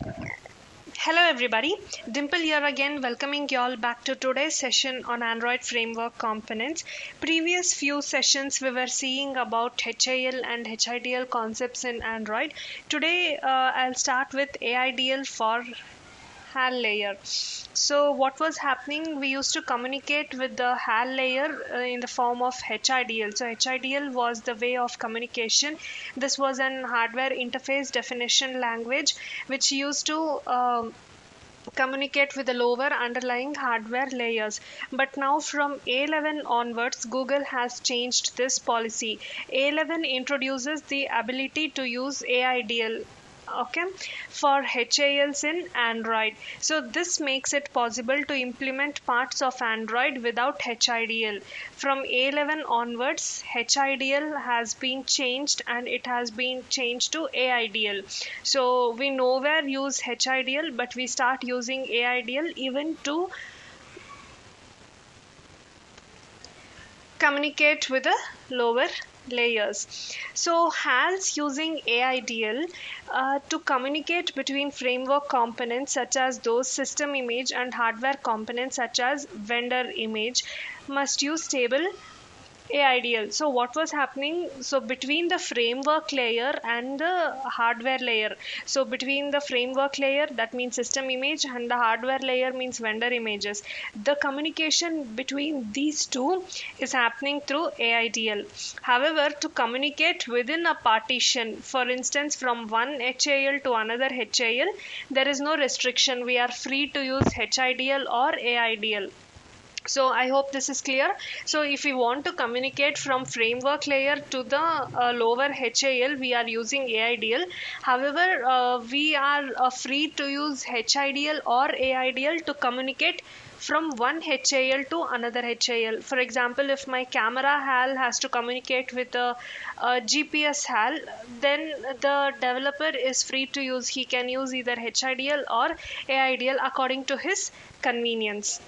Hello everybody, Dimple here again welcoming you all back to today's session on Android framework components. Previous few sessions we were seeing about HAL and HIDL concepts in Android. Today uh, I'll start with AIDL for HAL layer. So what was happening? We used to communicate with the HAL layer uh, in the form of HIDL. So HIDL was the way of communication. This was an hardware interface definition language which used to um, communicate with the lower underlying hardware layers. But now from A11 onwards, Google has changed this policy. A11 introduces the ability to use AIDL okay. For HALs in Android. So this makes it possible to implement parts of Android without HIDL from A11 onwards HIDL has been changed and it has been changed to AIDL so we nowhere use HIDL but we start using AIDL even to communicate with the lower layers. So HALs using AIDL uh, to communicate between framework components such as those system image and hardware components such as vendor image must use stable AIDL. So what was happening? So between the framework layer and the hardware layer. So between the framework layer that means system image and the hardware layer means vendor images. The communication between these two is happening through AIDL. However, to communicate within a partition, for instance from one HAL to another HAL, there is no restriction. We are free to use HIDL or AIDL so i hope this is clear. So if we want to communicate from framework layer to the uh, lower hal we are using aidl however uh, we are uh, free to use hidl or aidl to communicate from one HAL to another HAL. For example, if my camera HAL has to communicate with a, a, GPS HAL, then the developer is free to use, he can use either HIDL or AIDL according to his convenience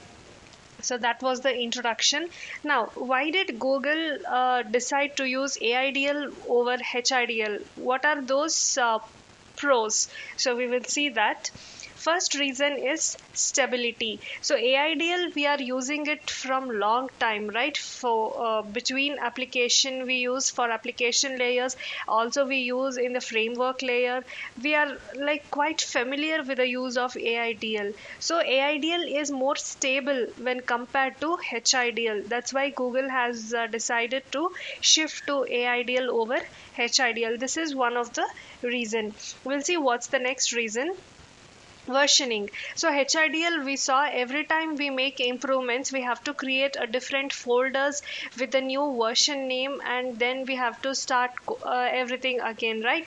so that was the introduction. Now why did google uh, decide to use aidl over hidl what are those uh, pros? So we will see that first reason is stability. So aidl we are using it from long time right? For uh, between application we use for application layers. Also we use in the framework layer. We are like quite familiar with the use of aidl so aidl is more stable when compared to hidl that's why google has uh, decided to shift to aidl over hidl this is one of the reason. We'll see what's the next reason versioning. So hidl we saw every time we make improvements we have to create a different folders with the new version name and then we have to start uh, everything again right?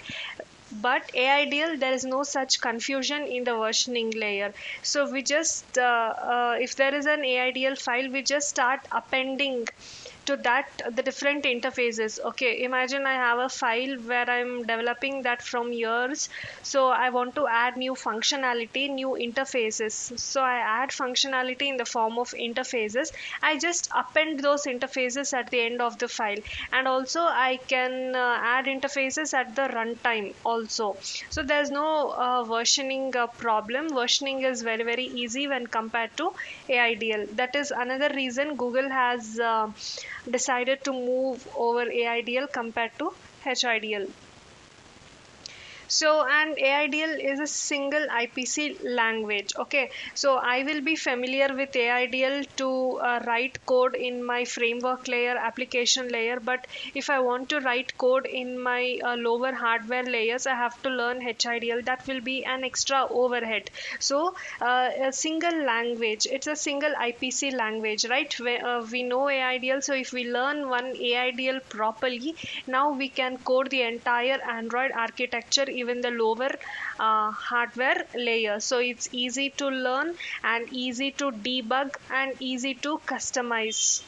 But AIDL there is no such confusion in the versioning layer. So we just uh, uh, if there is an AIDL file we just start appending to that the different interfaces. Okay imagine i have a file where i'm developing that from years. So i want to add new functionality new interfaces. So i add functionality in the form of interfaces. I just append those interfaces at the end of the file. And also i can uh, add interfaces at the runtime also. So there's no uh, versioning uh, problem. Versioning is very very easy when compared to aidl that is another reason google has uh, decided to move over AIDL compared to HIDL. So, and AIDL is a single IPC language. Okay, so I will be familiar with AIDL to uh, write code in my framework layer, application layer. But if I want to write code in my uh, lower hardware layers, I have to learn HIDL. That will be an extra overhead. So, uh, a single language, it's a single IPC language, right? We, uh, we know AIDL. So, if we learn one AIDL properly, now we can code the entire Android architecture even the lower uh, hardware layer. So it's easy to learn and easy to debug and easy to customize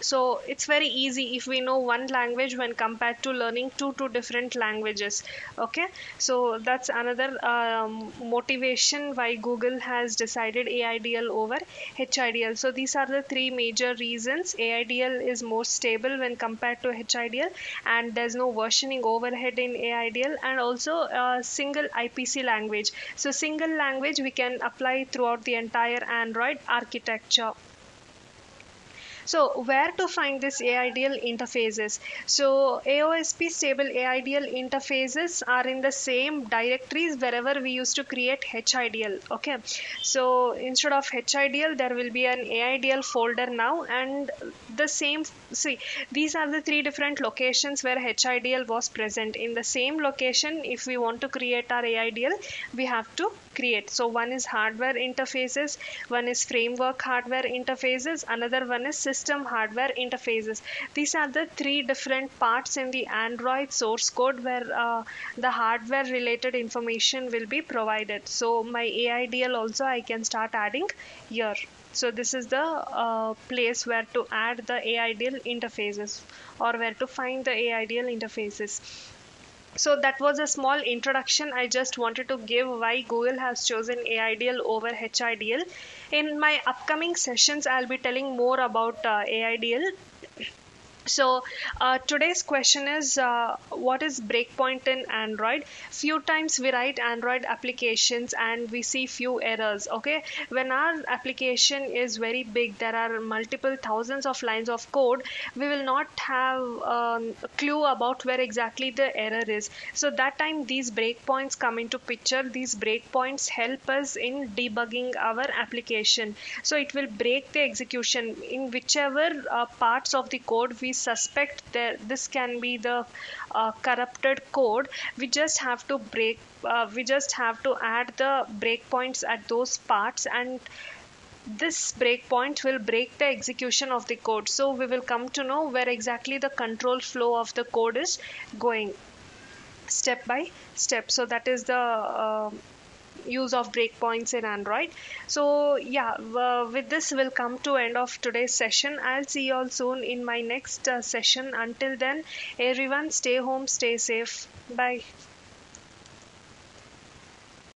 so it's very easy if we know one language when compared to learning two to different languages. Okay? So that's another um, motivation why google has decided aidl over hidl so these are the three major reasons. Aidl is more stable when compared to hidl and there's no versioning overhead in aidl and also a single ipc language. So single language we can apply throughout the entire android architecture so where to find this AIDL interfaces? So AOSP stable AIDL interfaces are in the same directories wherever we used to create HIDL. Okay. So instead of HIDL, there will be an AIDL folder now and the same, see, these are the three different locations where HIDL was present. In the same location, if we want to create our AIDL, we have to create. So one is hardware interfaces, one is framework hardware interfaces, another one is system hardware interfaces. These are the three different parts in the Android source code where uh, the hardware related information will be provided. So my AIDL also I can start adding here. So this is the uh, place where to add the AIDL interfaces or where to find the AIDL interfaces so that was a small introduction. I just wanted to give why google has chosen aidl over hidl in my upcoming sessions i'll be telling more about uh, aidl so uh, today's question is uh, what is breakpoint in android? Few times we write android applications and we see few errors okay? When our application is very big there are multiple thousands of lines of code we will not have um, a clue about where exactly the error is. So that time these breakpoints come into picture. These breakpoints help us in debugging our application. So it will break the execution. In whichever uh, parts of the code we suspect that this can be the uh, corrupted code. We just have to break uh, we just have to add the breakpoints at those parts and this breakpoint will break the execution of the code. So we will come to know where exactly the control flow of the code is going step by step. So that is the uh, use of breakpoints in Android. So yeah, uh, with this we'll come to end of today's session. I'll see you all soon in my next uh, session. Until then, everyone stay home, stay safe. Bye.